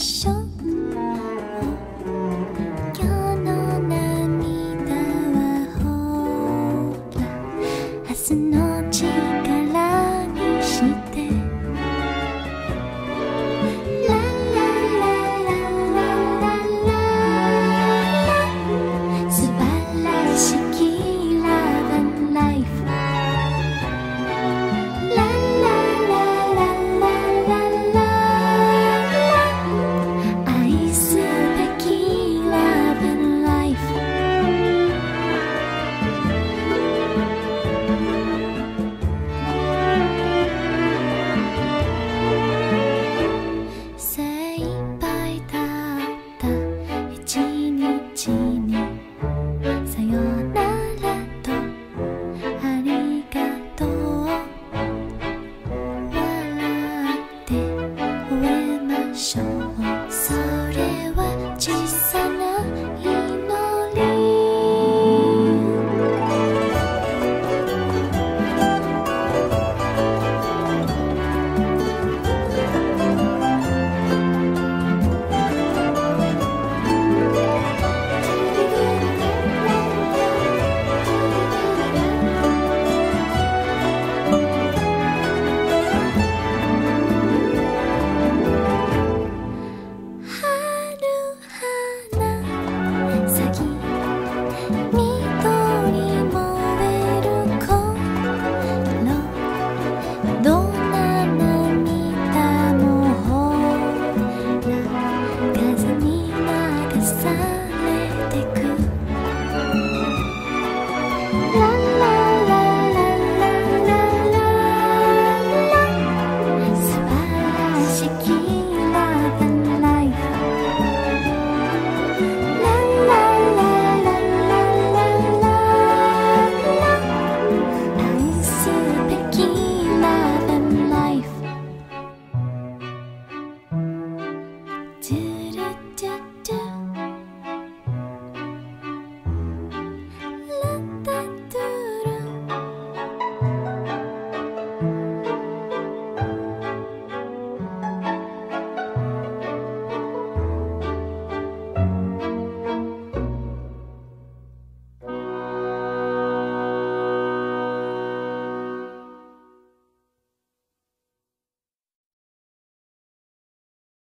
想想。